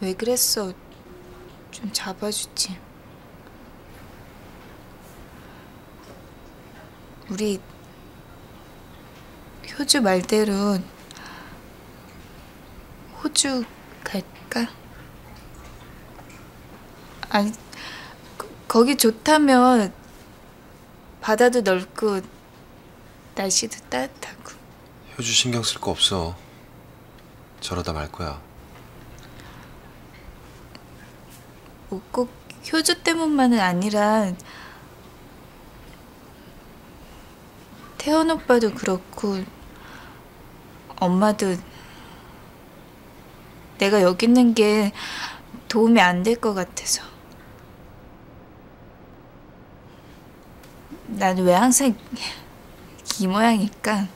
왜 그랬어? 좀 잡아주지. 우리 효주 말대로 호주 갈까? 아니 거, 거기 좋다면 바다도 넓고 날씨도 따뜻하고 효주 신경 쓸 거 없어. 저러다 말 거야. 뭐 꼭 효주 때문만은 아니라 태연 오빠도 그렇고 엄마도 내가 여기 있는 게 도움이 안 될 것 같아서 난 왜 항상 이 모양일까?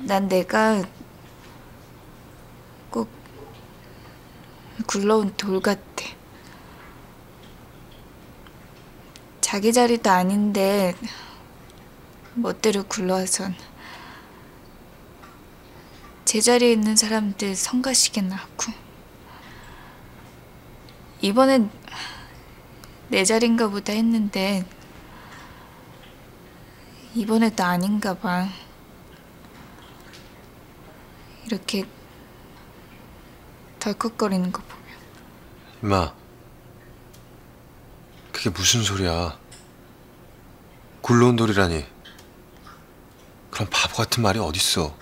난 내가 꼭 굴러온 돌 같아. 자기 자리도 아닌데 멋대로 굴러와선 제자리에 있는 사람들 성가시게나 하고 이번엔 내 자리인가 보다 했는데 이번에도 아닌가 봐. 이렇게 덜컥거리는 거 보면 임마. 그게 무슨 소리야. 굴러온 돌이라니. 그런 바보 같은 말이 어딨어.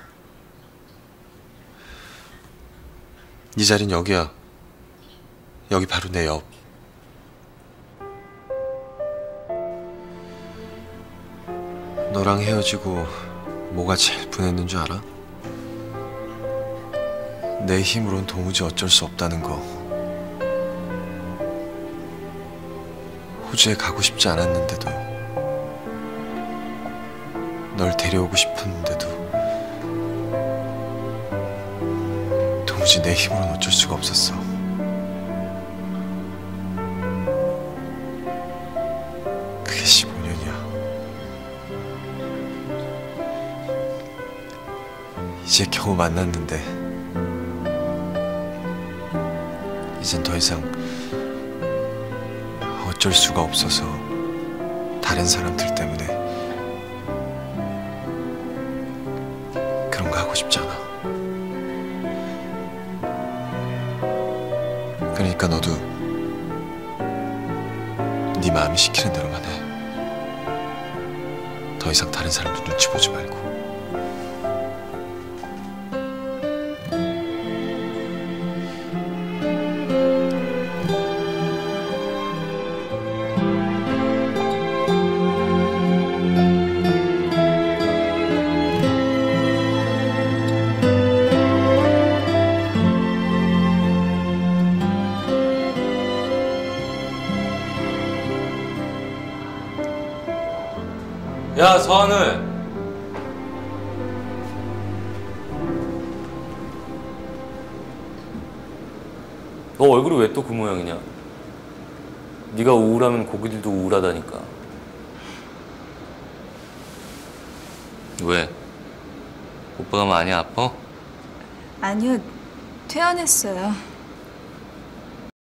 네 자린 여기야. 여기 바로 내 옆. 너랑 헤어지고 뭐가 제일 분했는 줄 알아? 내 힘으론 도무지 어쩔 수 없다는 거. 호주에 가고 싶지 않았는데도, 널 데려오고 싶었는데도, 도무지 내 힘으론 어쩔 수가 없었어. 그게 15년이야. 이제 겨우 만났는데, 이젠 더 이상 어쩔 수가 없어서 다른 사람들 때문에 그런 거 하고 싶지 않아. 그러니까 너도 네 마음이 시키는 대로만 해. 더 이상 다른 사람들 눈치 보지 말고. 야 서하늘 너 얼굴이 왜 또 그 모양이냐 네가 우울하면 고기들도 우울하다니까 왜? 오빠가 많이 아파? 아니요 퇴원했어요.